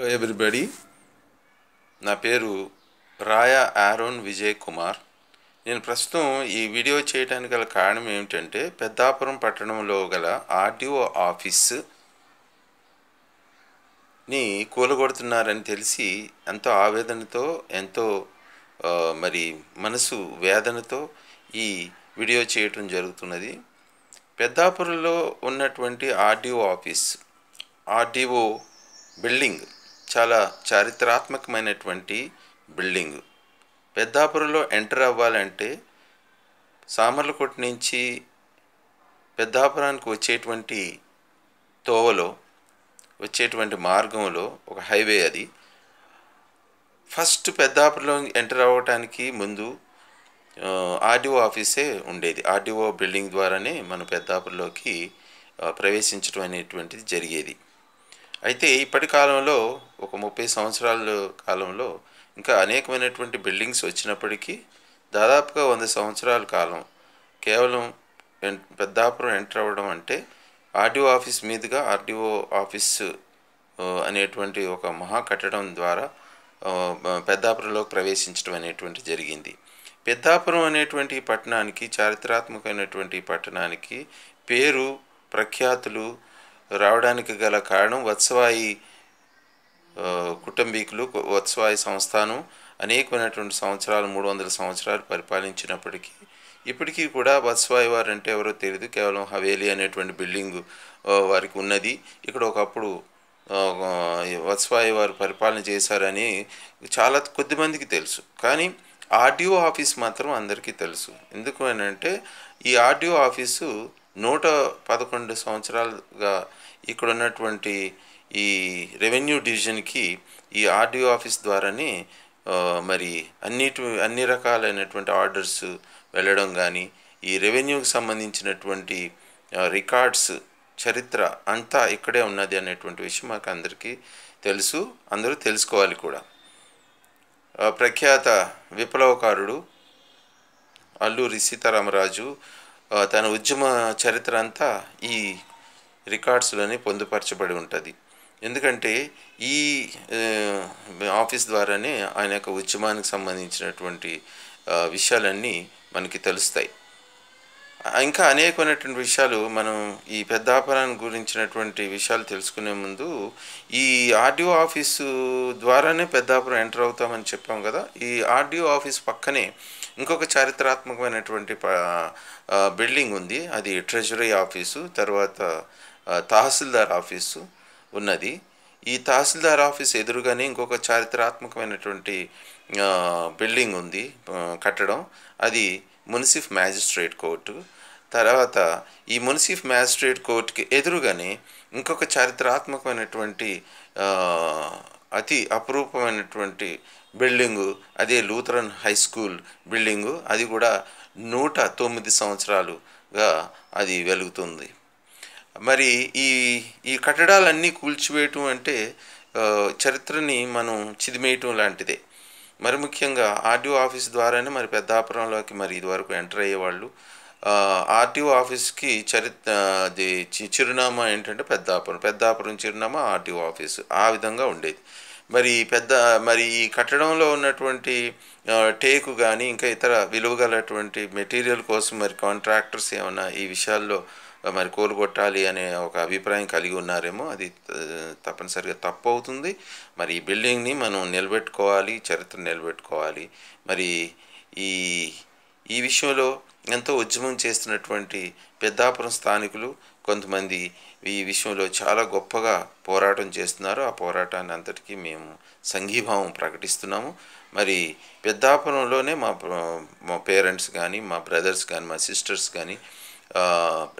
Hello everybody నా పేరు రాయా Aaron Vijay Kumar. నేను ప్రస్తుతం ఈ వీడియో చేయడానికి గల కారణం ఏమిటంటే పెద్దాపురం పట్టణంలో గల ఆర్డీఓ ఆఫీస్ని కూలగొడుతున్నారని తెలిసి ఎంతో ఆవేదనతో ఎంతో మరి మనసు వేదనతో ఈ వీడియో చేయటం జరుగుతున్నది. పెద్దాపురంలో ఉన్నటువంటి ఆర్డీఓ ఆఫీస్ ఆర్డీఓ బిల్డింగ్ చాలా చారిత్రాత్మకమైనటువంటి బిల్డింగ్. పెద్దాపురంలో ఎంటర్ అవ్వాలంటే సామర్లకోట నుంచి పెద్దాపురానికి వచ్చేటువంటి తోవలో వచ్చేటువంటి మార్గంలో ఒక హైవే అది. ఫస్ట్ పెద్దాపురంలో ఎంటర్ అవ్వటానికి ముందు ఆర్డీఓ ఆఫీసే ఉండేది. ఆర్డీఓ బిల్డింగ్ ద్వారానే మనం పెద్దాపురంలోకి ప్రవేశించడం అనేటువంటిది జరిగేది. అయితే ఇప్పటి కాలంలో ఒక ముప్పై సంవత్సరాల కాలంలో ఇంకా అనేకమైనటువంటి బిల్డింగ్స్ వచ్చినప్పటికీ దాదాపుగా వంద సంవత్సరాల కాలం కేవలం పెద్దాపురం ఎంటర్ అవ్వడం అంటే ఆర్డీఓ ఆఫీస్ మీదుగా ఆర్డీఓ ఆఫీస్ అనేటువంటి ఒక మహా కట్టడం ద్వారా పెద్దాపురంలోకి ప్రవేశించడం అనేటువంటి జరిగింది. పెద్దాపురం అనేటువంటి పట్టణానికి చారిత్రాత్మకమైనటువంటి పట్టణానికి పేరు ప్రఖ్యాతులు రావడానికి గల కారణం వత్సవాయి కుటుంబీకులు వత్సవాయి సంస్థానం అనేకమైనటువంటి సంవత్సరాలు మూడు వందల సంవత్సరాలు పరిపాలించినప్పటికీ ఇప్పటికీ కూడా వత్సవాయి వారు అంటే ఎవరో తెలియదు కేవలం హవేలీ అనేటువంటి బిల్డింగ్ వారికి ఉన్నది. ఇక్కడ ఒకప్పుడు వత్సవాయి వారు పరిపాలన చేశారని చాలా కొద్ది మందికి తెలుసు. కానీ ఆర్డీఓ ఆఫీస్ మాత్రం అందరికీ తెలుసు. ఎందుకు అని అంటే ఈ ఆర్డీఓ ఆఫీసు నూట పదకొండు సంవత్సరాలుగా ఇక్కడ ఉన్నటువంటి ఈ రెవెన్యూ డివిజన్కి ఈ ఆర్డీఓ ఆఫీస్ ద్వారానే మరి అన్నిటి అన్ని రకాలైనటువంటి ఆర్డర్స్ వెళ్ళడం కానీ ఈ రెవెన్యూకి సంబంధించినటువంటి రికార్డ్స్ చరిత్ర అంతా ఇక్కడే ఉన్నది అనేటువంటి విషయం మాకు అందరికీ తెలుసు. అందరూ తెలుసుకోవాలి కూడా. ప్రఖ్యాత విప్లవకారుడు అల్లూరి సీతారామరాజు తన ఉద్యమ చరిత్ర అంతా ఈ రికార్డ్స్లోనే పొందుపరచబడి ఉంటుంది. ఎందుకంటే ఈ ఆఫీస్ ద్వారానే ఆయన యొక్క ఉద్యమానికి సంబంధించినటువంటి విషయాలన్నీ మనకి తెలుస్తాయి. ఇంకా అనేకమైనటువంటి విషయాలు మనం ఈ పెద్దాపురాన్ని గురించినటువంటి విషయాలు తెలుసుకునే ముందు ఈ ఆర్డీఓ ఆఫీసు ద్వారానే పెద్దాపురం ఎంటర్ అవుతామని చెప్పాం కదా. ఈ ఆర్డీఓ ఆఫీస్ పక్కనే ఇంకొక చారిత్రాత్మకమైనటువంటి బిల్డింగ్ ఉంది. అది ట్రెజరీ ఆఫీసు తర్వాత తహసీల్దార్ ఆఫీసు ఉన్నది. ఈ తహసీల్దార్ ఆఫీస్ ఎదురుగానే ఇంకొక చారిత్రాత్మకమైనటువంటి బిల్డింగ్ ఉంది కట్టడం. అది మున్సిఫ్ మ్యాజిస్ట్రేట్ కోర్టు. తర్వాత ఈ మున్సిఫ్ మ్యాజిస్ట్రేట్ కోర్టుకి ఎదురుగానే ఇంకొక చారిత్రాత్మకమైనటువంటి అతి అపురూపమైనటువంటి బిల్డింగు అదే లూథరన్ హై స్కూల్ బిల్డింగు అది కూడా నూట తొమ్మిది సంవత్సరాలుగా అది వెలుగుతుంది. మరి ఈ ఈ కట్టడాలన్నీ కూల్చివేయటం అంటే చరిత్రని మనం చిదిమేయటం లాంటిదే. మరి ముఖ్యంగా ఆర్టీఓ ఆఫీస్ ద్వారానే మరి పెద్దాపురంలోకి మరి ఇదివరకు ఎంటర్ అయ్యేవాళ్ళు. ఆర్టీఓ ఆఫీస్కి చరిత్ర అది చి- చిరునామా ఏంటంటే పెద్దాపురం పెద్దాపురం చిరునామా ఆర్టీఓ ఆఫీసు. ఆ విధంగా ఉండేది. మరి పెద్ద మరి ఈ కట్టడంలో ఉన్నటువంటి టేకు కానీ ఇంకా ఇతర విలువగలటువంటి మెటీరియల్ కోసం మరి కాంట్రాక్టర్స్ ఏమైనా ఈ విషయాల్లో మరి కోలుగొట్టాలి అనే ఒక అభిప్రాయం కలిగి ఉన్నారేమో అది తప్పనిసరిగా తప్పు అవుతుంది మరి ఈ బిల్డింగ్ని మనం నిలబెట్టుకోవాలి చరిత్ర నిలబెట్టుకోవాలి. మరి ఈ ఈ విషయంలో ఎంతో ఉద్యమం చేస్తున్నటువంటి పెద్దాపురం స్థానికులు కొంతమంది ఈ విషయంలో చాలా గొప్పగా పోరాటం చేస్తున్నారు. ఆ పోరాటాన్ని అంతటికీ మేము సంఘీభావం ప్రకటిస్తున్నాము. మరి పెద్దాపురంలోనే మా మా పేరెంట్స్ కానీ మా బ్రదర్స్ కానీ మా సిస్టర్స్ కానీ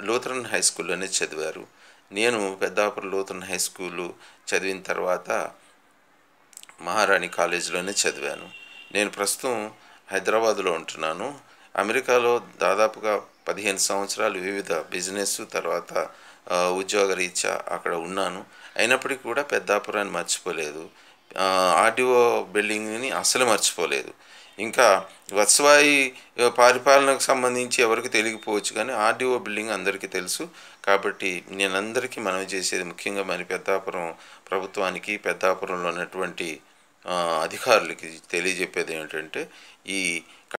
లూథరన్ హై స్కూల్లోనే చదివారు. నేను పెద్దాపురం లూథరన్ హై స్కూలు చదివిన తర్వాత మహారాణి కాలేజీలోనే చదివాను. నేను ప్రస్తుతం హైదరాబాదులో ఉంటున్నాను. అమెరికాలో దాదాపుగా పదిహేను సంవత్సరాలు వివిధ బిజినెస్ తర్వాత ఉద్యోగరీత్యా అక్కడ ఉన్నాను. అయినప్పటికీ కూడా పెద్దాపురాన్ని మర్చిపోలేదు. ఆర్డీఓ బిల్డింగ్ని అసలు మర్చిపోలేదు. ఇంకా వత్సవాయి పరిపాలనకు సంబంధించి ఎవరికి తెలియకపోవచ్చు కానీ ఆర్డీఓ బిల్డింగ్ అందరికీ తెలుసు. కాబట్టి నేను అందరికీ మనవి చేసేది ముఖ్యంగా మరి పెద్దాపురం ప్రభుత్వానికి పెద్దాపురంలో ఉన్నటువంటి అధికారులకి తెలియజెప్పేది ఏంటంటే ఈ